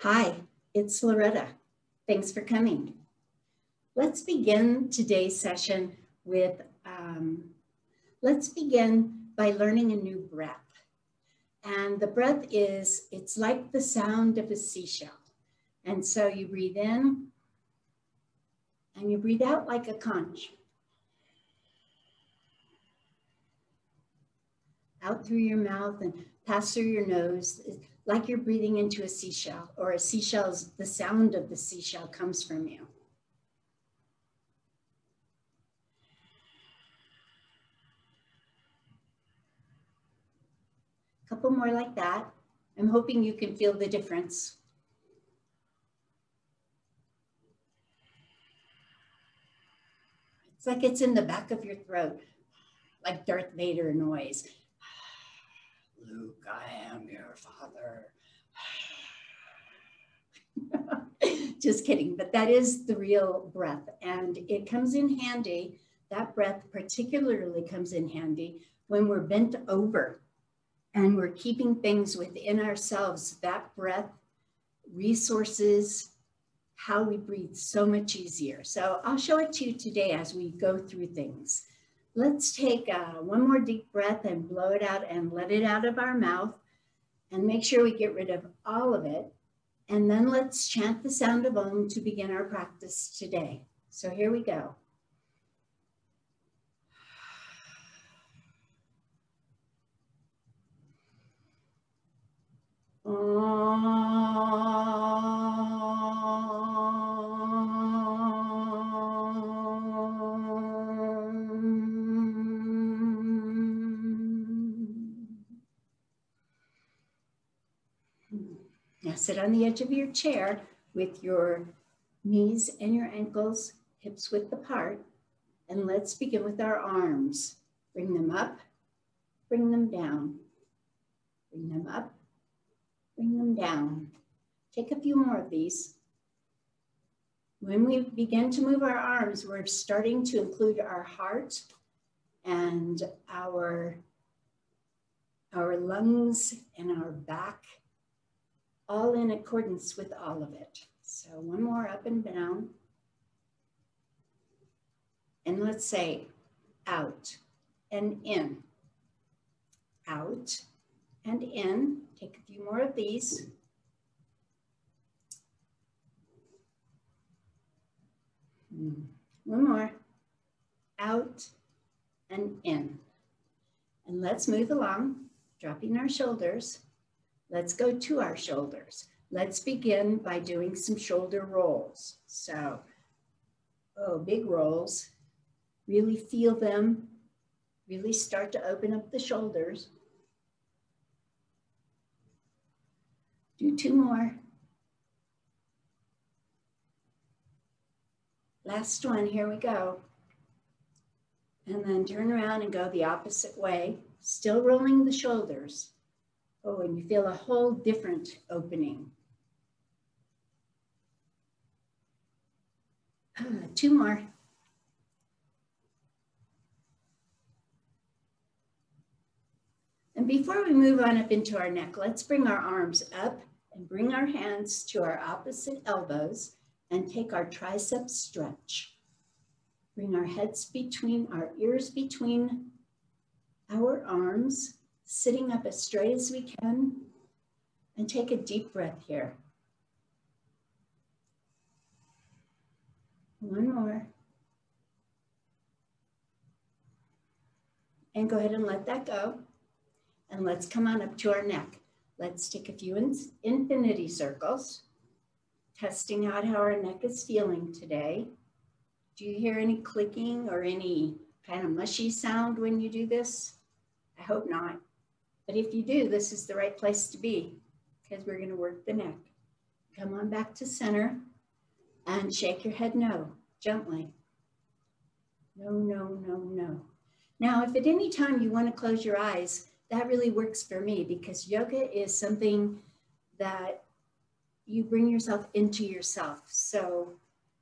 Hi, it's Loretta. Thanks for coming. Let's begin today's session with, um, let's begin by learning a new breath. And the breath is, it's like the sound of a seashell. And so you breathe in and you breathe out like a conch. Out through your mouth and pass through your nose, like you're breathing into a seashell or a seashell's, the sound of the seashell comes from you. A couple more like that. I'm hoping you can feel the difference. It's like it's in the back of your throat, like Darth Vader noise. Luke, I am your father. Just kidding, but that is the real breath. And it comes in handy, that breath particularly comes in handy when we're bent over and we're keeping things within ourselves. That breath, resources, how we breathe so much easier. So I'll show it to you today as we go through things. Let's take uh, one more deep breath and blow it out and let it out of our mouth and make sure we get rid of all of it. And then let's chant the sound of Om to begin our practice today. So here we go. Sit on the edge of your chair with your knees and your ankles hips width apart. And let's begin with our arms. Bring them up, bring them down, bring them up, bring them down. Take a few more of these. When we begin to move our arms, we're starting to include our heart and our, our lungs and our back all in accordance with all of it. So one more up and down. And let's say out and in, out and in. Take a few more of these. Hmm. One more, out and in. And let's move along, dropping our shoulders. Let's go to our shoulders. Let's begin by doing some shoulder rolls. So, oh, big rolls. Really feel them. Really start to open up the shoulders. Do two more. Last one, here we go. And then turn around and go the opposite way, still rolling the shoulders. Oh, and you feel a whole different opening. Two more. And before we move on up into our neck, let's bring our arms up and bring our hands to our opposite elbows and take our tricep stretch. Bring our heads between, our ears between our arms sitting up as straight as we can and take a deep breath here. One more. And go ahead and let that go. And let's come on up to our neck. Let's take a few in infinity circles, testing out how our neck is feeling today. Do you hear any clicking or any kind of mushy sound when you do this? I hope not. But if you do, this is the right place to be because we're going to work the neck. Come on back to center and shake your head no, gently. No, no, no, no. Now, if at any time you want to close your eyes, that really works for me because yoga is something that you bring yourself into yourself. So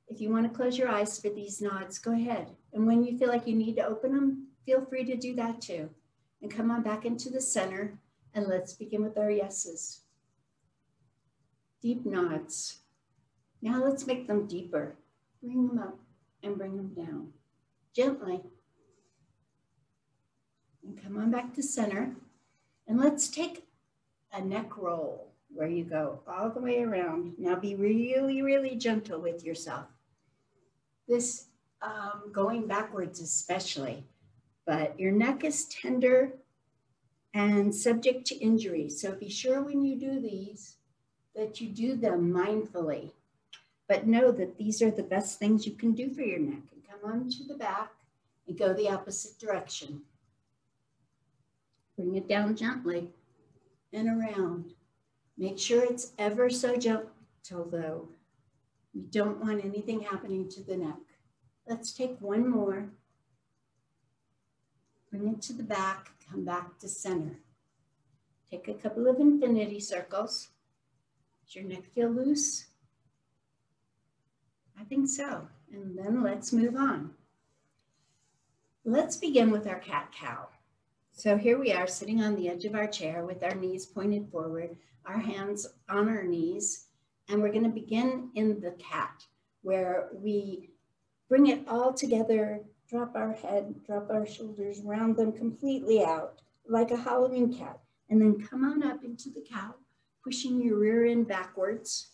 if you want to close your eyes for these nods, go ahead. And when you feel like you need to open them, feel free to do that too and come on back into the center and let's begin with our yeses. deep knots. Now let's make them deeper. Bring them up and bring them down gently. And come on back to center. And let's take a neck roll where you go all the way around. Now be really, really gentle with yourself. This um, going backwards especially, but your neck is tender and subject to injury. So be sure when you do these that you do them mindfully, but know that these are the best things you can do for your neck. And come on to the back and go the opposite direction. Bring it down gently and around. Make sure it's ever so gentle though. We don't want anything happening to the neck. Let's take one more. Bring it to the back, come back to center. Take a couple of infinity circles. Does your neck feel loose? I think so. And then let's move on. Let's begin with our cat-cow. So here we are sitting on the edge of our chair with our knees pointed forward, our hands on our knees, and we're gonna begin in the cat where we bring it all together, drop our head, drop our shoulders, round them completely out like a Halloween cat, and then come on up into the cow, pushing your rear end backwards,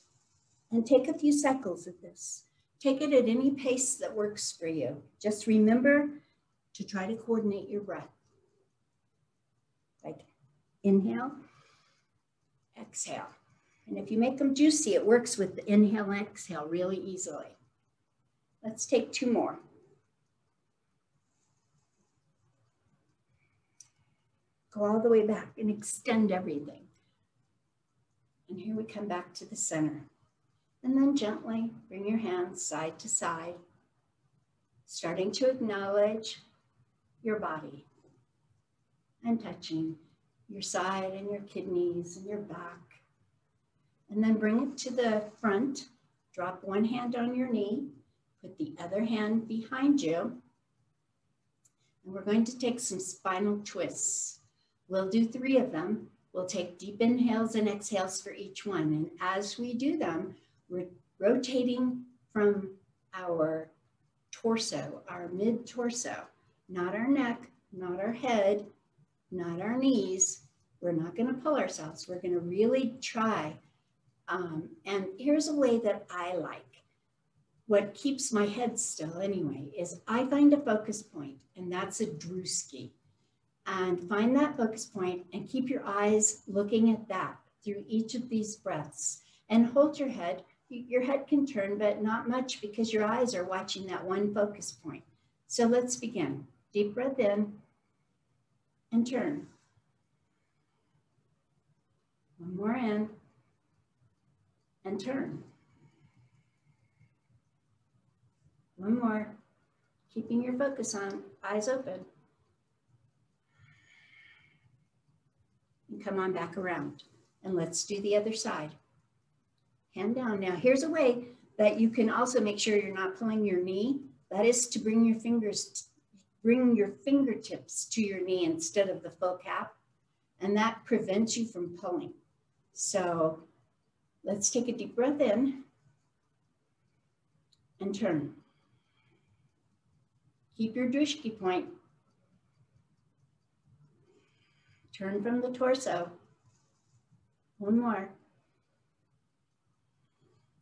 and take a few cycles of this. Take it at any pace that works for you. Just remember to try to coordinate your breath. Like inhale, exhale. And if you make them juicy, it works with the inhale and exhale really easily. Let's take two more. Go all the way back and extend everything. And here we come back to the center. And then gently bring your hands side to side, starting to acknowledge your body and touching your side and your kidneys and your back. And then bring it to the front. Drop one hand on your knee, put the other hand behind you. And we're going to take some spinal twists. We'll do three of them. We'll take deep inhales and exhales for each one. And as we do them, we're rotating from our torso, our mid torso, not our neck, not our head, not our knees. We're not going to pull ourselves. We're going to really try. Um, and here's a way that I like. What keeps my head still anyway is I find a focus point, and that's a drishti. And find that focus point and keep your eyes looking at that through each of these breaths. And hold your head. Your head can turn, but not much because your eyes are watching that one focus point. So let's begin. Deep breath in and turn. One more in and turn. One more, keeping your focus on eyes open. Come on back around. And let's do the other side. Hand down. Now here's a way that you can also make sure you're not pulling your knee. That is to bring your fingers bring your fingertips to your knee instead of the full cap, and that prevents you from pulling. So let's take a deep breath in and turn. Keep your drishti point. Turn from the torso. One more.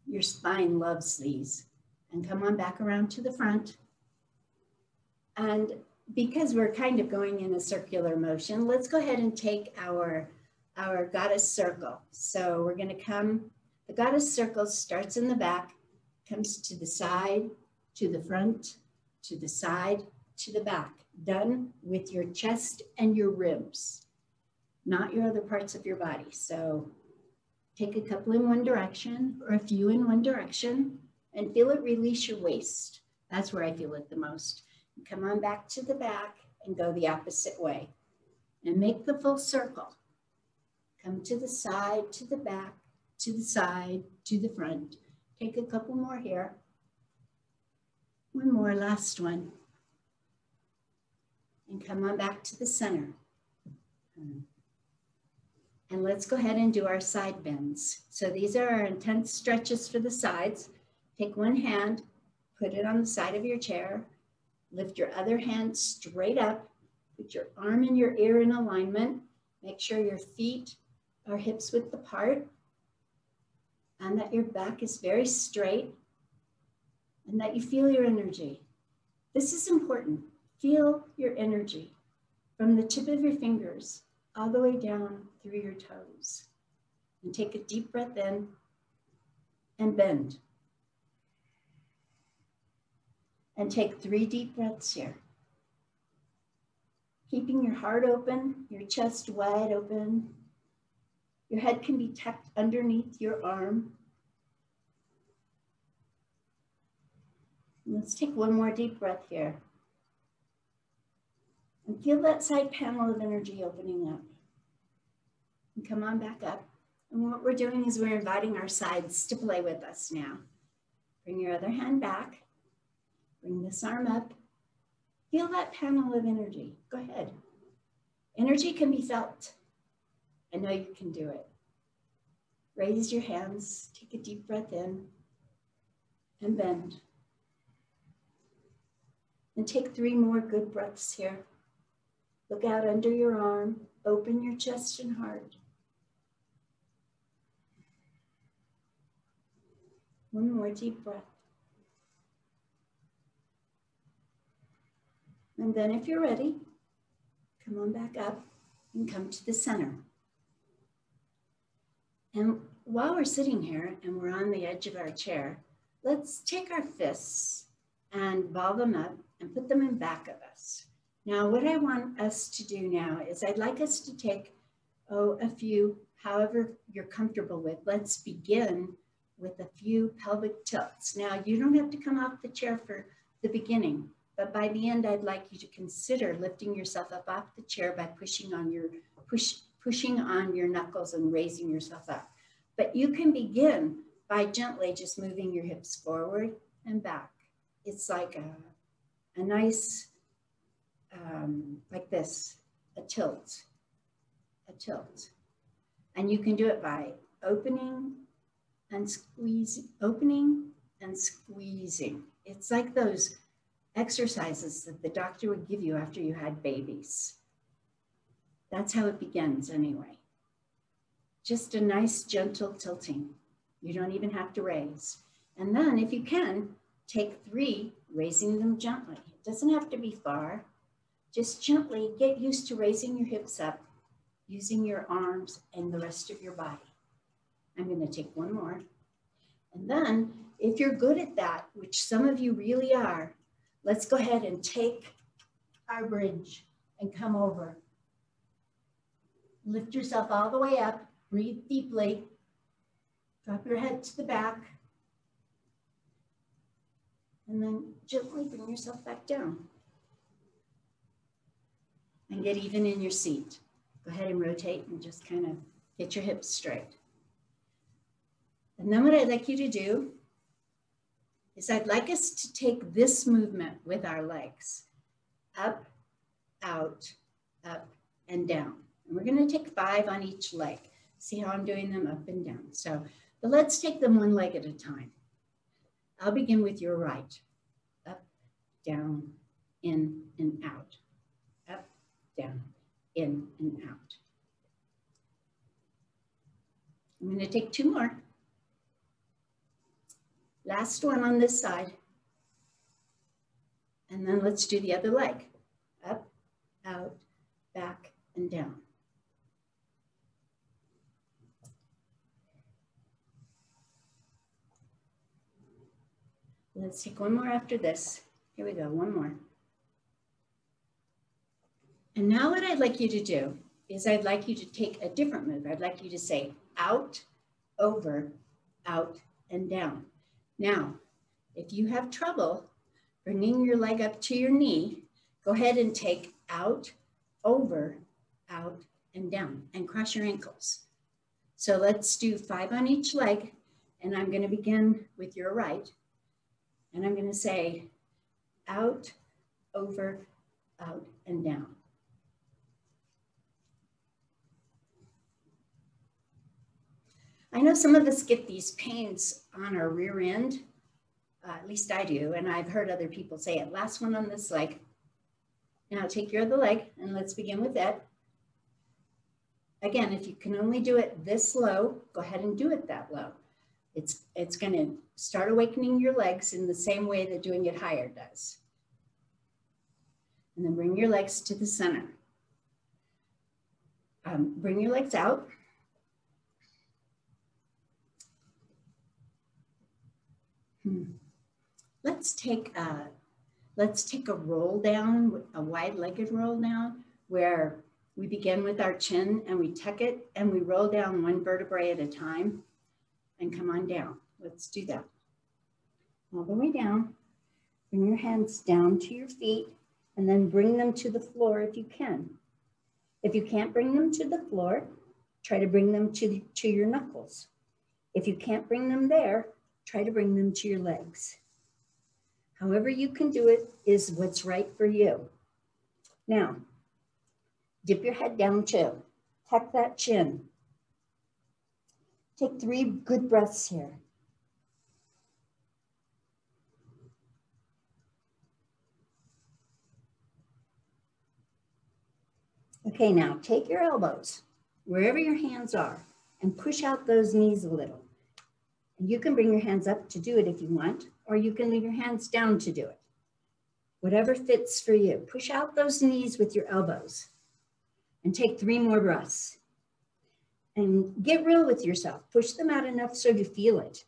Your spine loves these. And come on back around to the front. And because we're kind of going in a circular motion, let's go ahead and take our, our goddess circle. So we're gonna come, the goddess circle starts in the back, comes to the side, to the front, to the side, to the back, done with your chest and your ribs, not your other parts of your body. So take a couple in one direction or a few in one direction and feel it release your waist. That's where I feel it the most. Come on back to the back and go the opposite way. And make the full circle. Come to the side, to the back, to the side, to the front. Take a couple more here. One more, last one. And come on back to the center. Hmm. And let's go ahead and do our side bends. So these are our intense stretches for the sides. Take one hand, put it on the side of your chair, lift your other hand straight up, put your arm and your ear in alignment, make sure your feet are hips width apart, and that your back is very straight, and that you feel your energy. This is important. Feel your energy from the tip of your fingers all the way down through your toes. And take a deep breath in and bend. And take three deep breaths here. Keeping your heart open, your chest wide open. Your head can be tucked underneath your arm. Let's take one more deep breath here. And feel that side panel of energy opening up. And come on back up. And what we're doing is we're inviting our sides to play with us now. Bring your other hand back. Bring this arm up. Feel that panel of energy. Go ahead. Energy can be felt. I know you can do it. Raise your hands, take a deep breath in, and bend. And take three more good breaths here. Look out under your arm, open your chest and heart. One more deep breath. And then if you're ready, come on back up and come to the center. And while we're sitting here and we're on the edge of our chair, let's take our fists and ball them up and put them in back of us. Now, what I want us to do now is I'd like us to take, oh, a few, however you're comfortable with. Let's begin with a few pelvic tilts. Now, you don't have to come off the chair for the beginning, but by the end, I'd like you to consider lifting yourself up off the chair by pushing on your, push, pushing on your knuckles and raising yourself up. But you can begin by gently just moving your hips forward and back. It's like a, a nice um, like this, a tilt, a tilt. And you can do it by opening and squeezing, opening and squeezing. It's like those exercises that the doctor would give you after you had babies. That's how it begins anyway. Just a nice gentle tilting. You don't even have to raise. And then if you can, take three, raising them gently. It doesn't have to be far. Just gently get used to raising your hips up, using your arms and the rest of your body. I'm going to take one more. And then, if you're good at that, which some of you really are, let's go ahead and take our bridge and come over. Lift yourself all the way up, breathe deeply, drop your head to the back, and then gently bring yourself back down and get even in your seat. Go ahead and rotate and just kind of get your hips straight. And then what I'd like you to do is I'd like us to take this movement with our legs, up, out, up, and down. And we're gonna take five on each leg. See how I'm doing them up and down. So, but let's take them one leg at a time. I'll begin with your right. Up, down, in, and out down, in and out. I'm going to take two more. Last one on this side. And then let's do the other leg. Up, out, back, and down. Let's take one more after this. Here we go, one more. And now what I'd like you to do is I'd like you to take a different move. I'd like you to say out, over, out, and down. Now, if you have trouble bringing your leg up to your knee, go ahead and take out, over, out, and down, and cross your ankles. So let's do five on each leg, and I'm gonna begin with your right, and I'm gonna say out, over, out, and down. I know some of us get these pains on our rear end. Uh, at least I do. And I've heard other people say it. Last one on this leg. Now take your other leg and let's begin with that. Again, if you can only do it this low, go ahead and do it that low. It's, it's going to start awakening your legs in the same way that doing it higher does. And then bring your legs to the center. Um, bring your legs out. Hmm. Let's take a, let's take a roll down, a wide-legged roll down, where we begin with our chin and we tuck it and we roll down one vertebrae at a time and come on down. Let's do that. All the way down. Bring your hands down to your feet and then bring them to the floor if you can. If you can't bring them to the floor, try to bring them to, to your knuckles. If you can't bring them there, try to bring them to your legs. However you can do it is what's right for you. Now, dip your head down too. Tuck that chin. Take three good breaths here. Okay, now take your elbows, wherever your hands are, and push out those knees a little. You can bring your hands up to do it if you want, or you can leave your hands down to do it. Whatever fits for you. Push out those knees with your elbows and take three more breaths. And get real with yourself. Push them out enough so you feel it.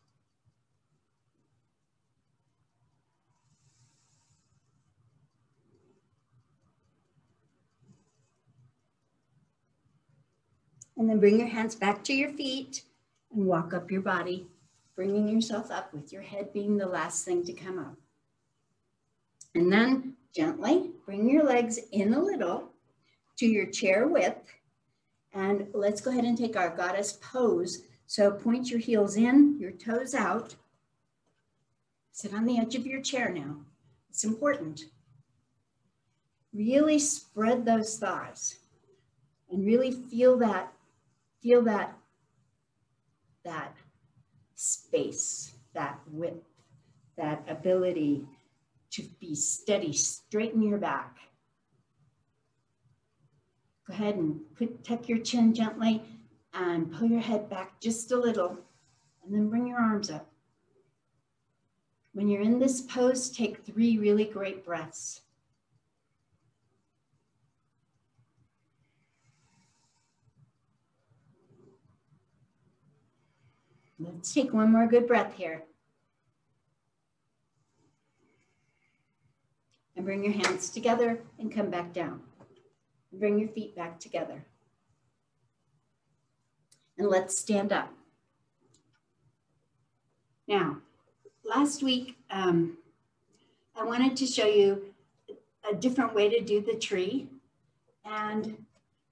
And then bring your hands back to your feet and walk up your body, bringing yourself up with your head being the last thing to come up. And then gently bring your legs in a little to your chair width. And let's go ahead and take our goddess pose. So point your heels in, your toes out. Sit on the edge of your chair now. It's important. Really spread those thighs and really feel that Feel that, that space, that width, that ability to be steady, straighten your back. Go ahead and tuck your chin gently and pull your head back just a little and then bring your arms up. When you're in this pose, take three really great breaths. Let's take one more good breath here. And bring your hands together and come back down. And bring your feet back together. And let's stand up. Now, last week, um, I wanted to show you a different way to do the tree. And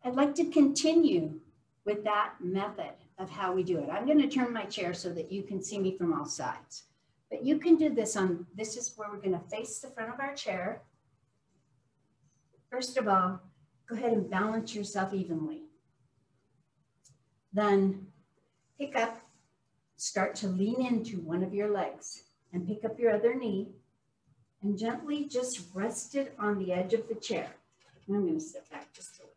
I'd like to continue with that method of how we do it. I'm going to turn my chair so that you can see me from all sides. But you can do this on, this is where we're going to face the front of our chair. First of all, go ahead and balance yourself evenly. Then pick up, start to lean into one of your legs and pick up your other knee and gently just rest it on the edge of the chair. I'm going to step back just a little.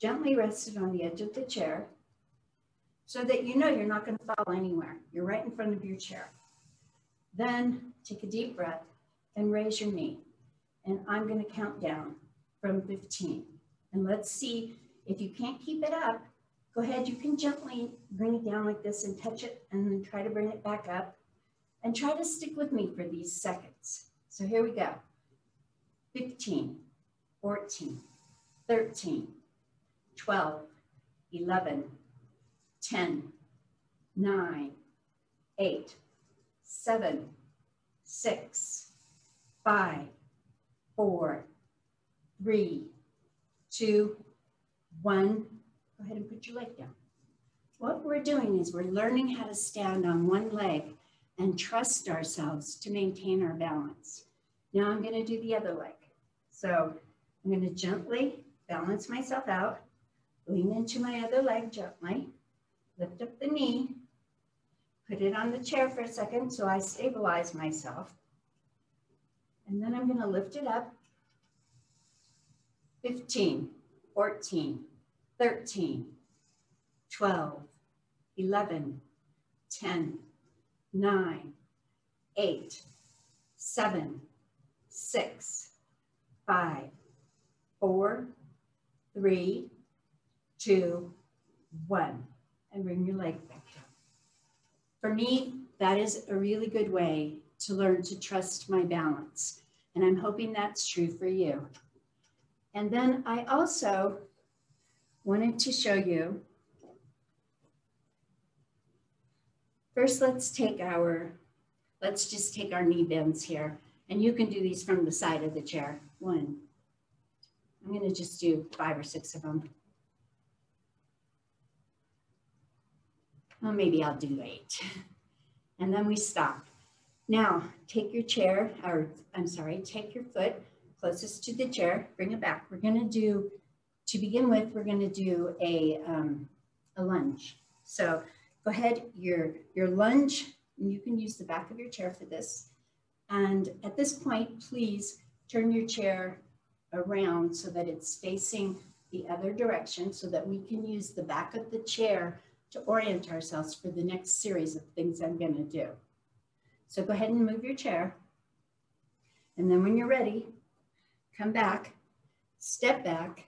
Gently rest it on the edge of the chair so that you know you're not going to fall anywhere. You're right in front of your chair. Then take a deep breath and raise your knee. And I'm going to count down from 15. And let's see if you can't keep it up. Go ahead, you can gently bring it down like this and touch it and then try to bring it back up. And try to stick with me for these seconds. So here we go. 15, 14, 13, 12, 11, 10, 9, 8, 7, 6, 5, 4, 3, 2, 1. Go ahead and put your leg down. What we're doing is we're learning how to stand on one leg and trust ourselves to maintain our balance. Now I'm going to do the other leg. So I'm going to gently balance myself out, lean into my other leg gently, lift up the knee, put it on the chair for a second so I stabilize myself. And then I'm gonna lift it up. 15, 14, 13, 12, 11, 10, 9, 8, 7, 6, 5, 4, 3, 2, 1. And bring your leg back down. For me, that is a really good way to learn to trust my balance. And I'm hoping that's true for you. And then I also wanted to show you, first let's take our, let's just take our knee bends here. And you can do these from the side of the chair. One, I'm gonna just do five or six of them. Well, maybe I'll do eight. And then we stop. Now, take your chair, or I'm sorry, take your foot closest to the chair, bring it back. We're gonna do, to begin with, we're gonna do a, um, a lunge. So go ahead, your, your lunge, and you can use the back of your chair for this. And at this point, please turn your chair around so that it's facing the other direction so that we can use the back of the chair to orient ourselves for the next series of things I'm gonna do. So go ahead and move your chair. And then when you're ready, come back, step back,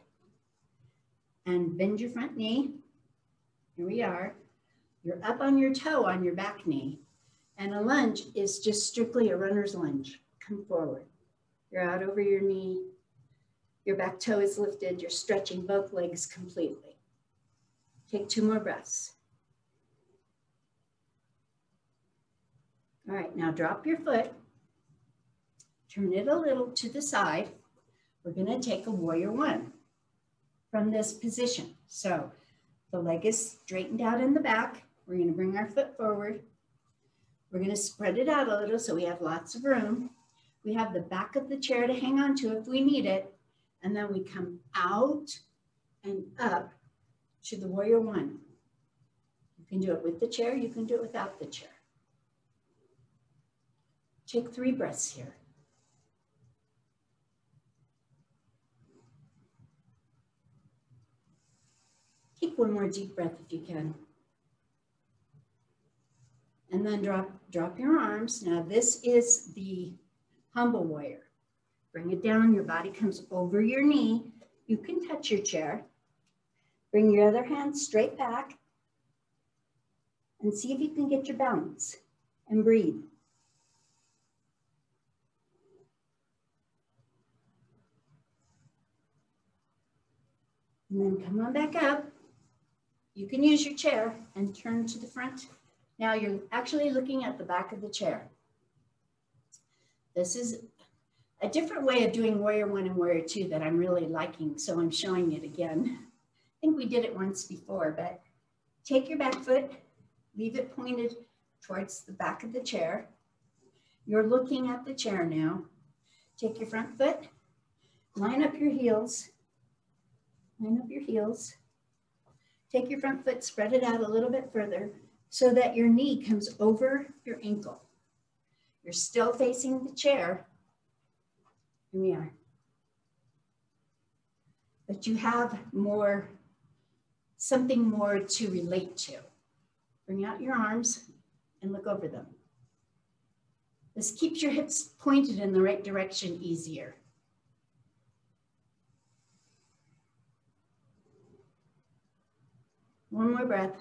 and bend your front knee. Here we are. You're up on your toe on your back knee. And a lunge is just strictly a runner's lunge. Come forward. You're out over your knee. Your back toe is lifted. You're stretching both legs completely. Take two more breaths. All right, now drop your foot. Turn it a little to the side we're gonna take a warrior one from this position. So the leg is straightened out in the back. We're gonna bring our foot forward. We're gonna spread it out a little so we have lots of room. We have the back of the chair to hang on to if we need it. And then we come out and up to the warrior one. You can do it with the chair, you can do it without the chair. Take three breaths here. Take one more deep breath if you can. And then drop, drop your arms. Now this is the humble warrior. Bring it down, your body comes over your knee. You can touch your chair. Bring your other hand straight back and see if you can get your balance and breathe. And then come on back up. You can use your chair and turn to the front. Now you're actually looking at the back of the chair. This is a different way of doing warrior one and warrior two that I'm really liking, so I'm showing it again. Think we did it once before, but take your back foot, leave it pointed towards the back of the chair. You're looking at the chair now. Take your front foot, line up your heels, line up your heels, Take your front foot, spread it out a little bit further so that your knee comes over your ankle. You're still facing the chair. Here we are. But you have more, something more to relate to. Bring out your arms and look over them. This keeps your hips pointed in the right direction easier. One more breath.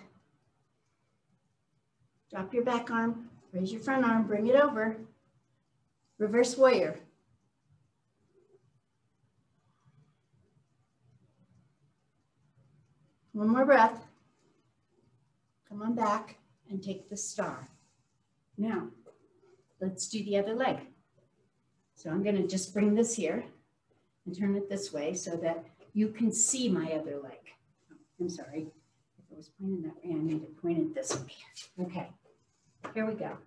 Drop your back arm, raise your front arm, bring it over. Reverse warrior. One more breath. Come on back and take the star. Now, let's do the other leg. So I'm gonna just bring this here and turn it this way so that you can see my other leg. Oh, I'm sorry it was pointed that way, I need to point it this way. Okay, here we go.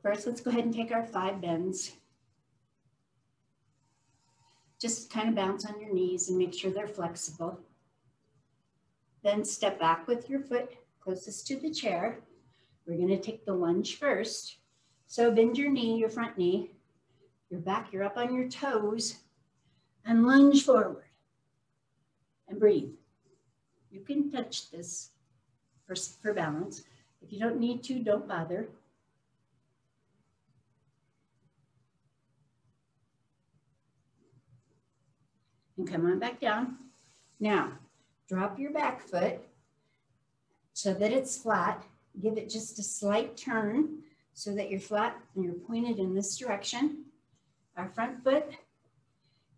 First, let's go ahead and take our five bends. Just kind of bounce on your knees and make sure they're flexible. Then step back with your foot closest to the chair. We're gonna take the lunge first. So bend your knee, your front knee, your back, you're up on your toes, and lunge forward and breathe. You can touch this for, for balance. If you don't need to, don't bother. And come on back down. Now, drop your back foot so that it's flat. Give it just a slight turn so that you're flat and you're pointed in this direction. Our front foot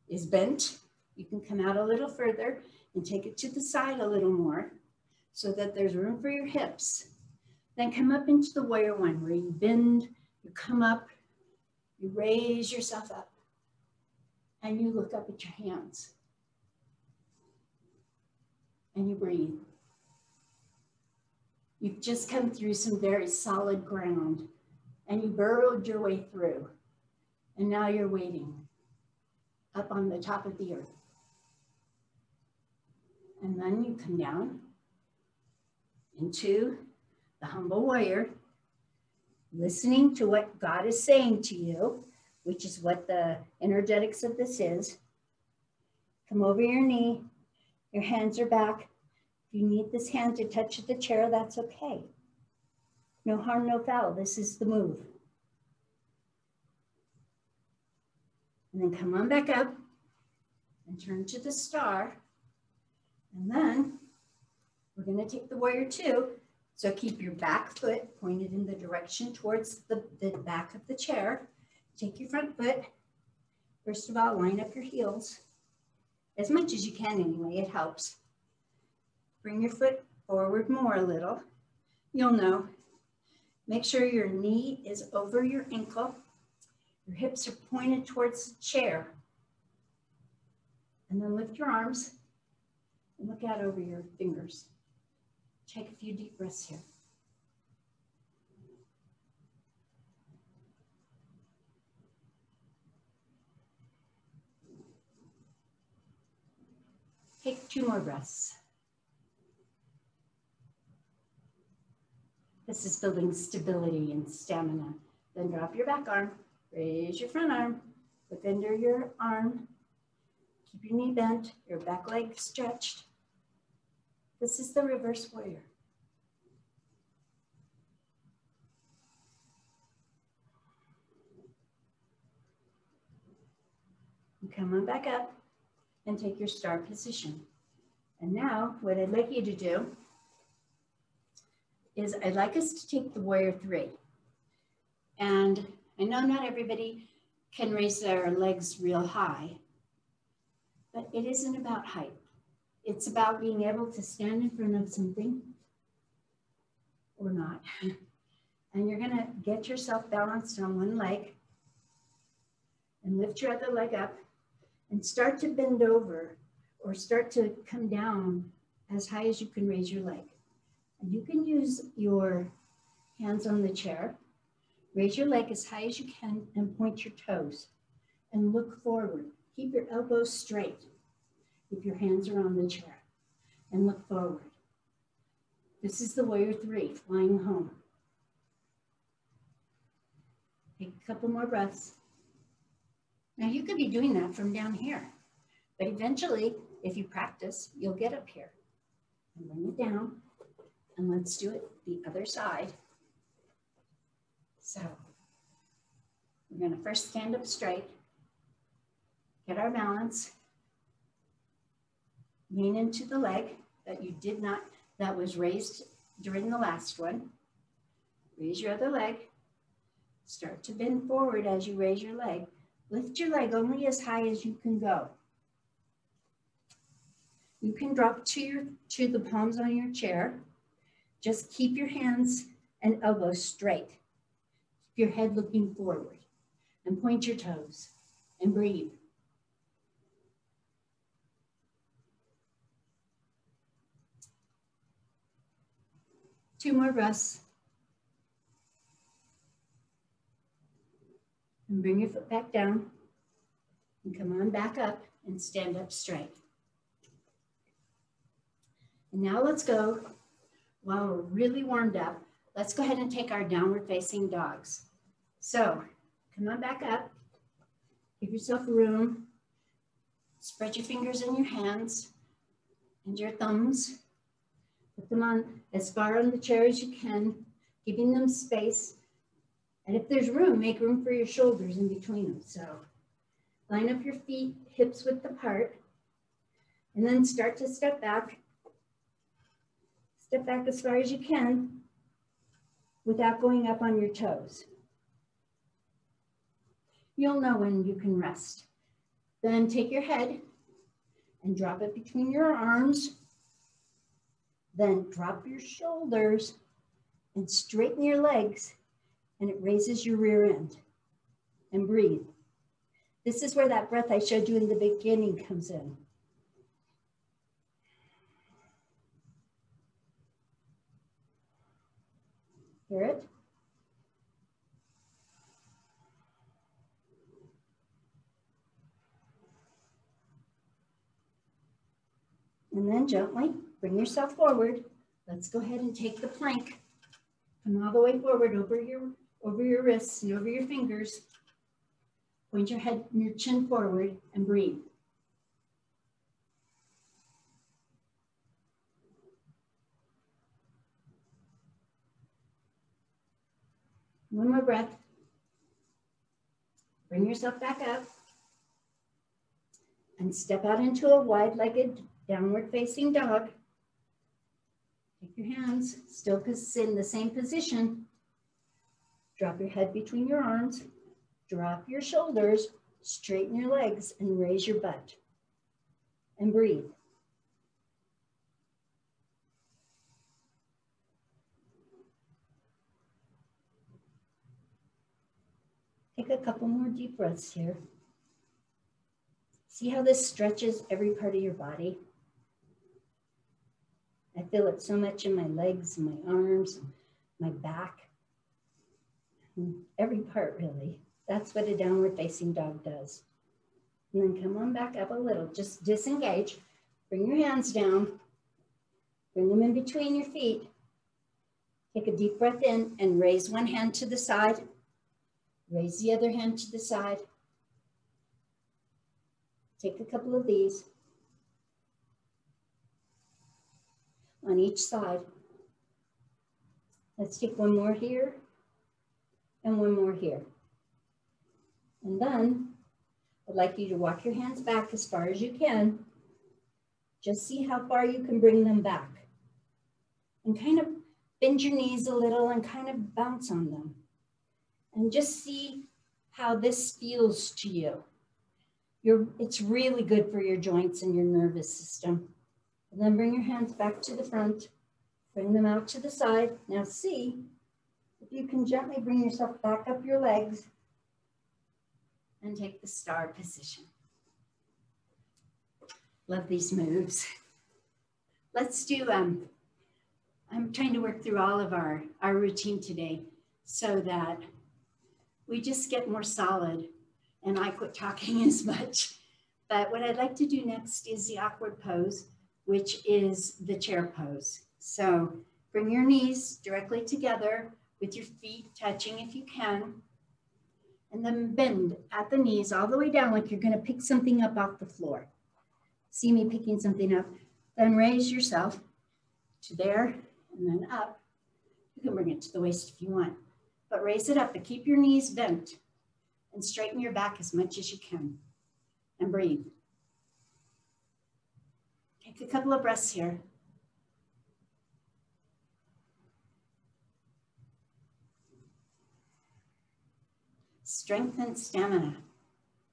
is bent. You can come out a little further and take it to the side a little more so that there's room for your hips. Then come up into the warrior one where you bend, you come up, you raise yourself up, and you look up at your hands. And you breathe. You've just come through some very solid ground and you burrowed your way through. And now you're waiting up on the top of the earth. And then you come down into the humble warrior, listening to what God is saying to you, which is what the energetics of this is. Come over your knee, your hands are back. If you need this hand to touch the chair, that's okay. No harm, no foul. This is the move. And then come on back up and turn to the star. And then we're going to take the warrior two. So keep your back foot pointed in the direction towards the, the back of the chair. Take your front foot. First of all, line up your heels as much as you can anyway, it helps. Bring your foot forward more a little. You'll know. Make sure your knee is over your ankle. Your hips are pointed towards the chair. And then lift your arms and look out over your fingers. Take a few deep breaths here. Take two more breaths. This is building stability and stamina. Then drop your back arm, raise your front arm, look under your arm, keep your knee bent, your back leg stretched, this is the reverse warrior. come on back up and take your star position. And now what I'd like you to do is I'd like us to take the warrior three. And I know not everybody can raise their legs real high, but it isn't about height. It's about being able to stand in front of something or not. And you're gonna get yourself balanced on one leg and lift your other leg up and start to bend over or start to come down as high as you can raise your leg. And you can use your hands on the chair, raise your leg as high as you can and point your toes and look forward. Keep your elbows straight if your hands are on the chair and look forward. This is the warrior three, flying home. Take a couple more breaths. Now you could be doing that from down here, but eventually, if you practice, you'll get up here. And bring it down, and let's do it the other side. So, we're gonna first stand up straight, get our balance, lean into the leg that you did not, that was raised during the last one. Raise your other leg. Start to bend forward as you raise your leg. Lift your leg only as high as you can go. You can drop to, your, to the palms on your chair. Just keep your hands and elbows straight. Keep your head looking forward and point your toes and breathe. Two more breaths. And bring your foot back down. And come on back up and stand up straight. And now let's go, while we're really warmed up, let's go ahead and take our downward facing dogs. So come on back up, give yourself room, spread your fingers in your hands and your thumbs, put them on as far on the chair as you can, giving them space. And if there's room, make room for your shoulders in between them. So line up your feet, hips width apart, and then start to step back. Step back as far as you can without going up on your toes. You'll know when you can rest. Then take your head and drop it between your arms. Then drop your shoulders and straighten your legs and it raises your rear end and breathe. This is where that breath I showed you in the beginning comes in. Hear it? And then gently bring yourself forward. Let's go ahead and take the plank. Come all the way forward over your, over your wrists and over your fingers. Point your head and your chin forward and breathe. One more breath. Bring yourself back up and step out into a wide-legged downward facing dog. Take your hands, still in the same position. Drop your head between your arms, drop your shoulders, straighten your legs and raise your butt and breathe. Take a couple more deep breaths here. See how this stretches every part of your body? I feel it so much in my legs, my arms, my back, every part really. That's what a downward facing dog does. And then come on back up a little, just disengage. Bring your hands down, bring them in between your feet. Take a deep breath in and raise one hand to the side. Raise the other hand to the side. Take a couple of these. on each side. Let's take one more here and one more here. And then I'd like you to walk your hands back as far as you can. Just see how far you can bring them back. And kind of bend your knees a little and kind of bounce on them. And just see how this feels to you. You're, it's really good for your joints and your nervous system. And then bring your hands back to the front. Bring them out to the side. Now see you can gently bring yourself back up your legs and take the star position. Love these moves. Let's do, um, I'm trying to work through all of our, our routine today so that we just get more solid and I quit talking as much. But what I'd like to do next is the awkward pose which is the chair pose. So bring your knees directly together with your feet touching if you can. And then bend at the knees all the way down like you're gonna pick something up off the floor. See me picking something up. Then raise yourself to there and then up. You can bring it to the waist if you want, but raise it up but keep your knees bent and straighten your back as much as you can and breathe. Take a couple of breaths here. Strengthen stamina.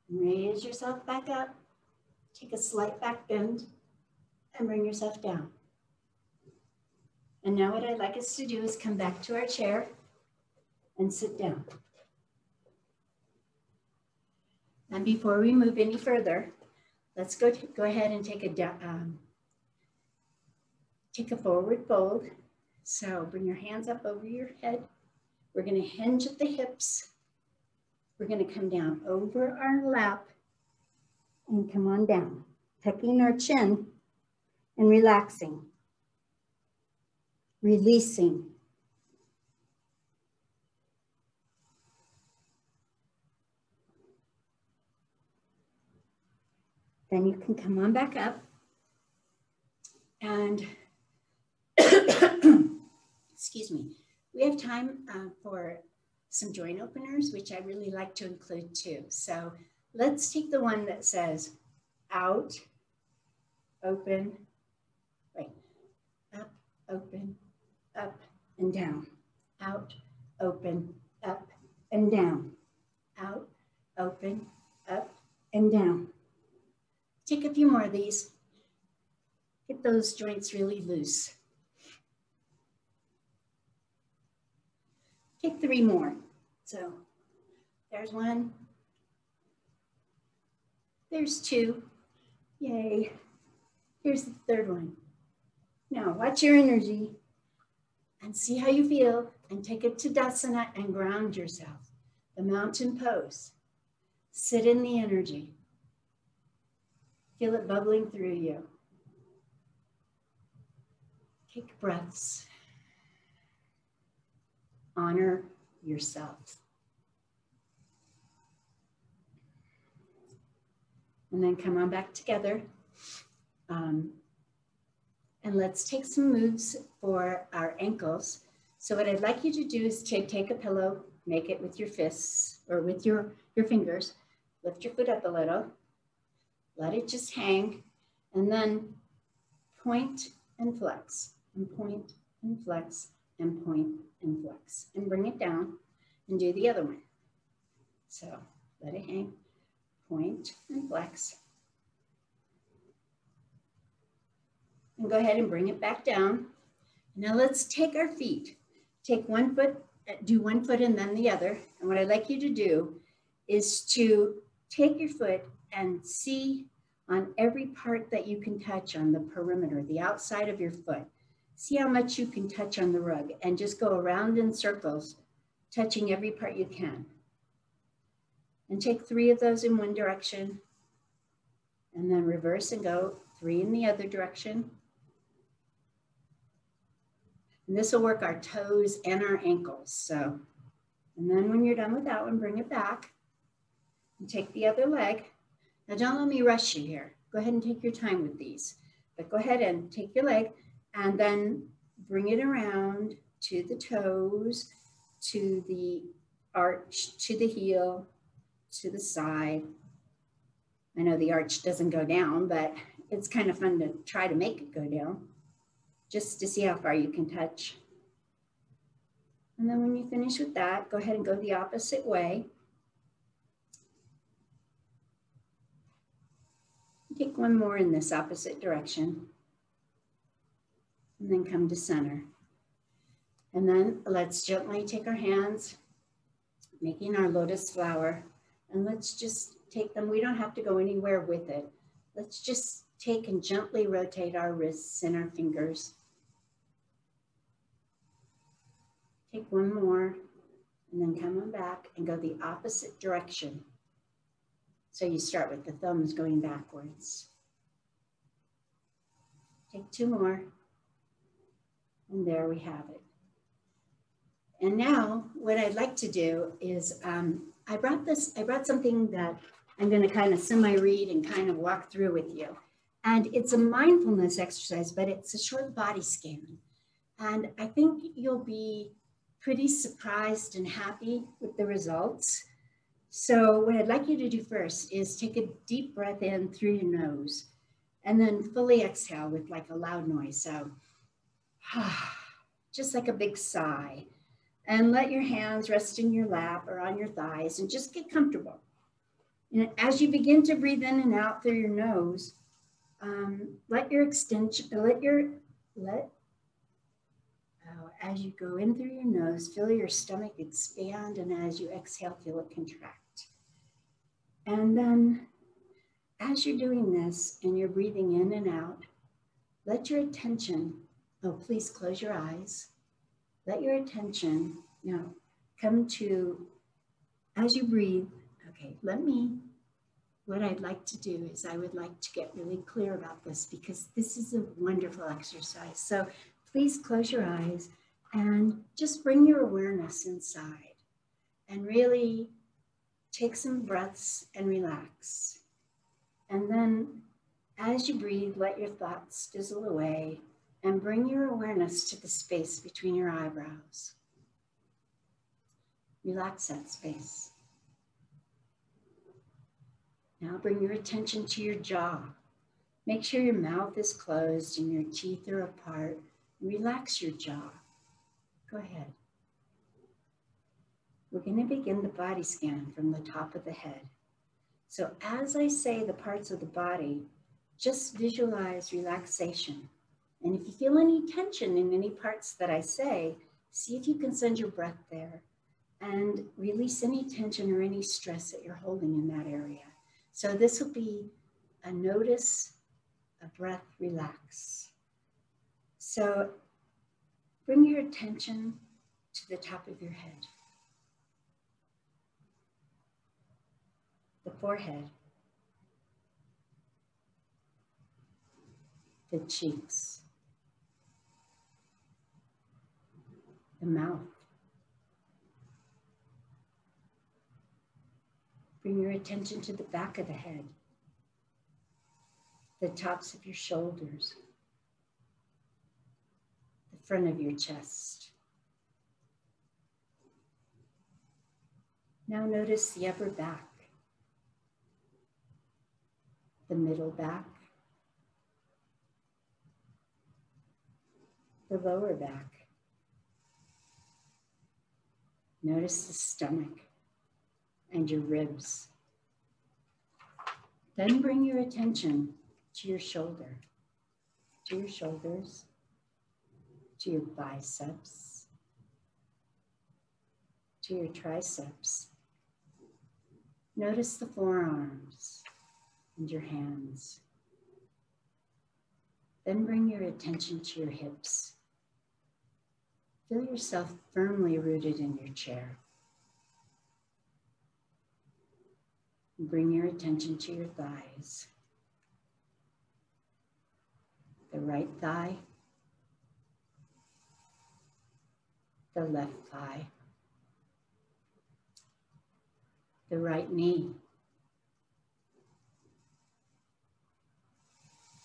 Raise yourself back up. Take a slight back bend and bring yourself down. And now what I'd like us to do is come back to our chair and sit down. And before we move any further, let's go, go ahead and take a um, Take a forward fold. So bring your hands up over your head. We're gonna hinge at the hips. We're gonna come down over our lap and come on down, tucking our chin and relaxing, releasing. Then you can come on back up and excuse me, we have time uh, for some joint openers, which I really like to include too. So let's take the one that says out, open, right, up, open, up and down, out, open, up and down, out, open, up and down. Take a few more of these. Get those joints really loose. Take three more. So there's one. There's two. Yay. Here's the third one. Now watch your energy and see how you feel and take it Tadasana and ground yourself. The mountain pose. Sit in the energy. Feel it bubbling through you. Take breaths. Honor yourself. And then come on back together. Um, and let's take some moves for our ankles. So what I'd like you to do is to take a pillow, make it with your fists or with your, your fingers, lift your foot up a little, let it just hang, and then point and flex, and point and flex, and point and flex, and bring it down and do the other one. So let it hang, point and flex. And go ahead and bring it back down. Now let's take our feet. Take one foot, uh, do one foot and then the other. And what I'd like you to do is to take your foot and see on every part that you can touch on the perimeter, the outside of your foot. See how much you can touch on the rug and just go around in circles, touching every part you can. And take three of those in one direction and then reverse and go three in the other direction. And this will work our toes and our ankles. So, and then when you're done with that one, bring it back and take the other leg now don't let me rush you here. Go ahead and take your time with these. But go ahead and take your leg and then bring it around to the toes, to the arch, to the heel, to the side. I know the arch doesn't go down, but it's kind of fun to try to make it go down just to see how far you can touch. And then when you finish with that, go ahead and go the opposite way. Take one more in this opposite direction. And then come to center. And then let's gently take our hands, making our lotus flower. And let's just take them. We don't have to go anywhere with it. Let's just take and gently rotate our wrists and our fingers. Take one more and then come on back and go the opposite direction. So you start with the thumbs going backwards. Take two more. And there we have it. And now what I'd like to do is um, I brought this, I brought something that I'm going to kind of semi-read and kind of walk through with you. And it's a mindfulness exercise, but it's a short body scan. And I think you'll be pretty surprised and happy with the results. So what I'd like you to do first is take a deep breath in through your nose and then fully exhale with like a loud noise. So just like a big sigh and let your hands rest in your lap or on your thighs and just get comfortable. And as you begin to breathe in and out through your nose, um, let your extension, let your, let, oh, as you go in through your nose, feel your stomach expand and as you exhale, feel it contract. And then as you're doing this and you're breathing in and out, let your attention, oh, please close your eyes. Let your attention now come to, as you breathe, okay, let me, what I'd like to do is I would like to get really clear about this because this is a wonderful exercise. So please close your eyes and just bring your awareness inside and really Take some breaths and relax. And then as you breathe, let your thoughts fizzle away and bring your awareness to the space between your eyebrows. Relax that space. Now bring your attention to your jaw. Make sure your mouth is closed and your teeth are apart. Relax your jaw. Go ahead. We're going to begin the body scan from the top of the head. So as I say the parts of the body, just visualize relaxation. And if you feel any tension in any parts that I say, see if you can send your breath there and release any tension or any stress that you're holding in that area. So this will be a notice, a breath, relax. So bring your attention to the top of your head. The forehead. The cheeks. The mouth. Bring your attention to the back of the head, the tops of your shoulders, the front of your chest. Now notice the upper back, the middle back, the lower back. Notice the stomach and your ribs. Then bring your attention to your shoulder, to your shoulders, to your biceps, to your triceps. Notice the forearms and your hands. Then bring your attention to your hips. Feel yourself firmly rooted in your chair. Bring your attention to your thighs. The right thigh, the left thigh, the right knee,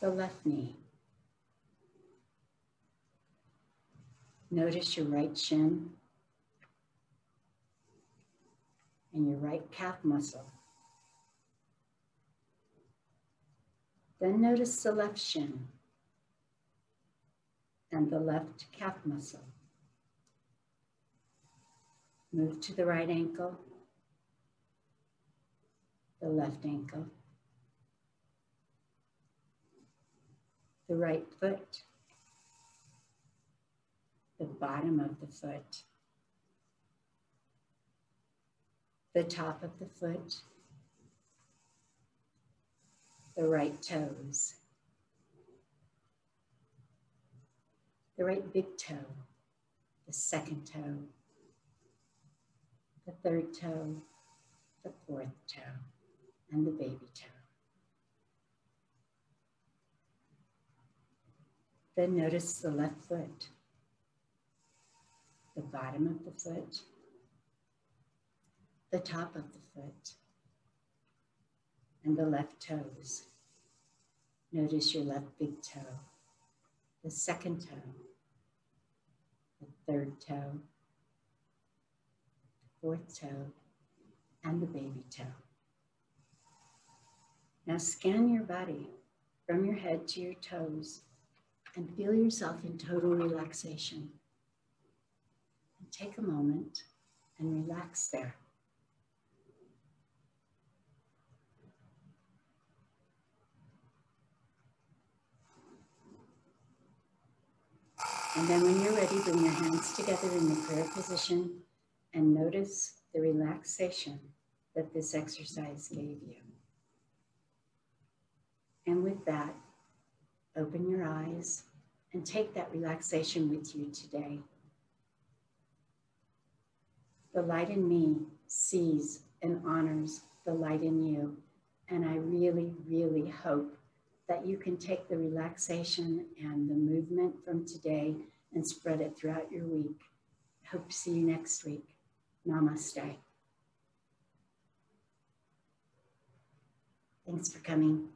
the left knee. Notice your right shin and your right calf muscle. Then notice the left shin and the left calf muscle. Move to the right ankle, the left ankle, the right foot, bottom of the foot, the top of the foot, the right toes, the right big toe, the second toe, the third toe, the fourth toe, and the baby toe. Then notice the left foot, bottom of the foot, the top of the foot, and the left toes. Notice your left big toe, the second toe, the third toe, the fourth toe, and the baby toe. Now scan your body from your head to your toes and feel yourself in total relaxation. Take a moment and relax there. And then when you're ready, bring your hands together in the prayer position and notice the relaxation that this exercise gave you. And with that, open your eyes and take that relaxation with you today. The light in me sees and honors the light in you. And I really, really hope that you can take the relaxation and the movement from today and spread it throughout your week. Hope to see you next week. Namaste. Thanks for coming.